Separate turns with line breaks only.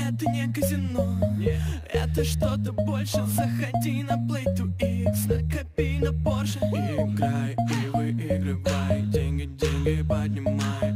Это не казино. Это что-то больше. Заходи на Play to X Накопи на Porsche. Играй и выигрывай Деньги, деньги поднимай.